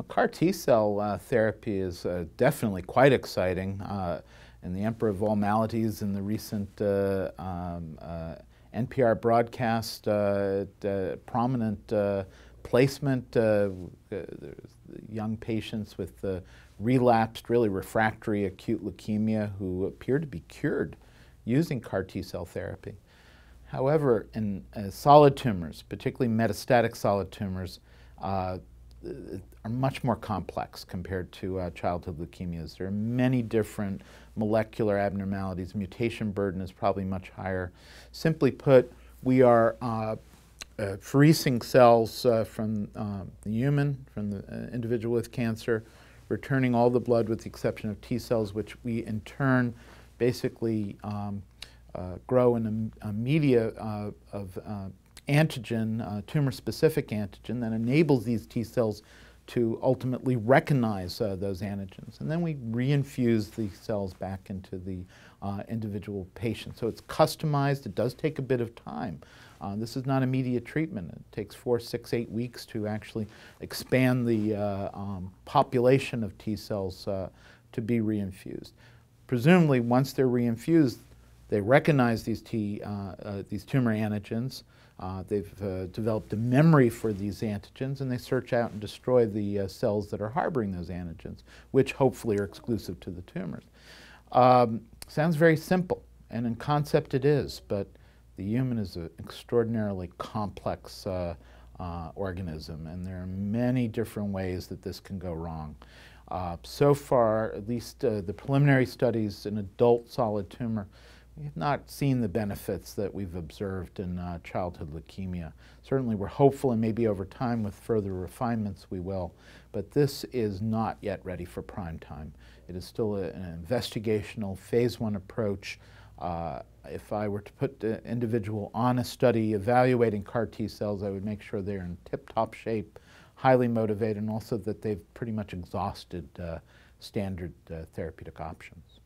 Well, CAR T cell uh, therapy is uh, definitely quite exciting. Uh, and the Emperor of All Maladies in the recent uh, um, uh, NPR broadcast, uh, prominent placement, young patients with relapsed, really refractory acute leukemia who appear to be cured using CAR T cell therapy. However, in solid tumors, particularly metastatic solid tumors, are much more complex compared to uh, childhood leukemias. There are many different molecular abnormalities. Mutation burden is probably much higher. Simply put, we are uh, uh, freezing cells uh, from uh, the human, from the uh, individual with cancer, returning all the blood with the exception of T cells, which we in turn basically um, grow in a, a media of antigen, tumor-specific antigen, that enables these T cells to ultimately recognize uh, those antigens. And then we reinfuse the cells back into the uh, individual patient. So it's customized. It does take a bit of time. Uh, this is not immediate treatment. It takes four, six, eight weeks to actually expand the uh, um, population of T cells uh, to be reinfused. Presumably, once they're reinfused, they recognize these, T, uh, these tumor antigens. Uh, they've uh, developed a memory for these antigens and they search out and destroy the uh, cells that are harboring those antigens, which hopefully are exclusive to the tumors. Um, sounds very simple, and in concept it is, but the human is an extraordinarily complex uh, uh, organism, and there are many different ways that this can go wrong. Uh, so far, at least the preliminary studies in adult solid tumor have not seen the benefits that we've observed in uh, childhood leukemia. Certainly we're hopeful and maybe over time with further refinements we will, but this is not yet ready for prime time. It is still a, an investigational phase one approach. Uh, if I were to put the individual on a study evaluating CAR T cells, I would make sure they're in tip-top shape, highly motivated, and also that they've pretty much exhausted uh, standard uh, therapeutic options.